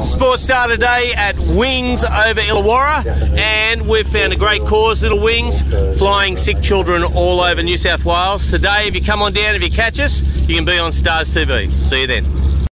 Sports Star today at Wings over Illawarra, and we've found a great cause, Little Wings, flying sick children all over New South Wales. Today, if you come on down, if you catch us, you can be on Stars TV. See you then.